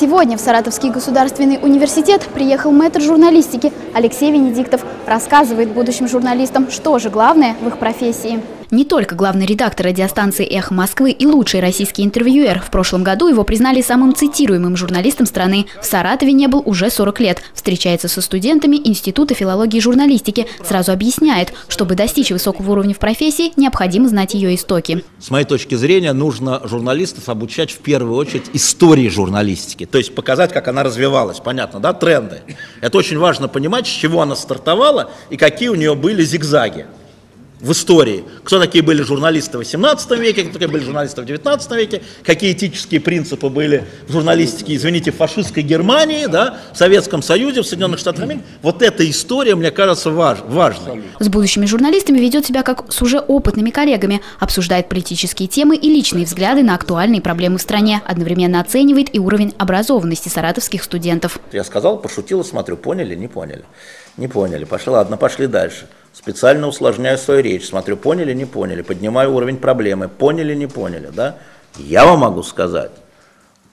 Сегодня в Саратовский государственный университет приехал мэтр журналистики Алексей Венедиктов. Рассказывает будущим журналистам, что же главное в их профессии. Не только главный редактор радиостанции «Эхо Москвы» и лучший российский интервьюер. В прошлом году его признали самым цитируемым журналистом страны. В Саратове не был уже 40 лет. Встречается со студентами Института филологии и журналистики. Сразу объясняет, чтобы достичь высокого уровня в профессии, необходимо знать ее истоки. С моей точки зрения, нужно журналистов обучать в первую очередь истории журналистики. То есть показать, как она развивалась. Понятно, да? Тренды. Это очень важно понимать, с чего она стартовала и какие у нее были зигзаги в истории. Кто такие были журналисты в 18 веке, кто такие были журналисты в 19 веке, какие этические принципы были в журналистике, извините, в фашистской Германии, да, в Советском Союзе, в Соединенных Штатах Америки. Вот эта история, мне кажется, важ, важной. С будущими журналистами ведет себя как с уже опытными коллегами, обсуждает политические темы и личные взгляды на актуальные проблемы в стране, одновременно оценивает и уровень образованности саратовских студентов. Я сказал, пошутил и смотрю, поняли, не поняли. Не поняли, пошли, ладно, пошли дальше. Специально усложняю свою речь, смотрю, поняли, не поняли, поднимаю уровень проблемы, поняли, не поняли, да? Я вам могу сказать,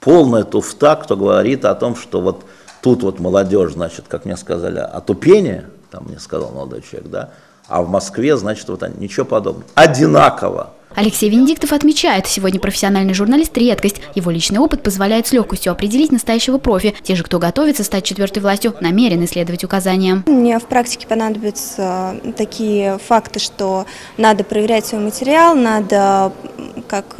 полная туфта, кто говорит о том, что вот тут вот молодежь, значит, как мне сказали, отупение, там мне сказал молодой человек, да, а в Москве, значит, вот они, ничего подобного. Одинаково. Алексей Венедиктов отмечает, сегодня профессиональный журналист – редкость. Его личный опыт позволяет с легкостью определить настоящего профи. Те же, кто готовится стать четвертой властью, намерены следовать указаниям. Мне в практике понадобятся такие факты, что надо проверять свой материал, надо как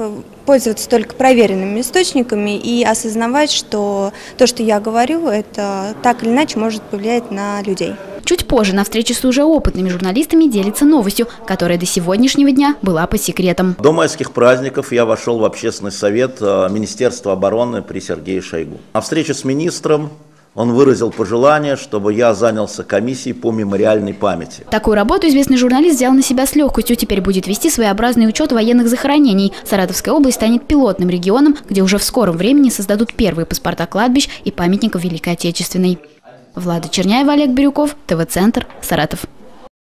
пользоваться только проверенными источниками и осознавать, что то, что я говорю, это так или иначе может повлиять на людей. Чуть позже на встрече с уже опытными журналистами делится новостью, которая до сегодняшнего дня была по секретам. До майских праздников я вошел в общественный совет э, Министерства обороны при Сергее Шойгу. На встрече с министром он выразил пожелание, чтобы я занялся комиссией по мемориальной памяти. Такую работу известный журналист взял на себя с легкостью. Теперь будет вести своеобразный учет военных захоронений. Саратовская область станет пилотным регионом, где уже в скором времени создадут первые паспорта кладбищ и памятников Великой Отечественной. Влада Черняева, Олег Бирюков, ТВ-центр, Саратов.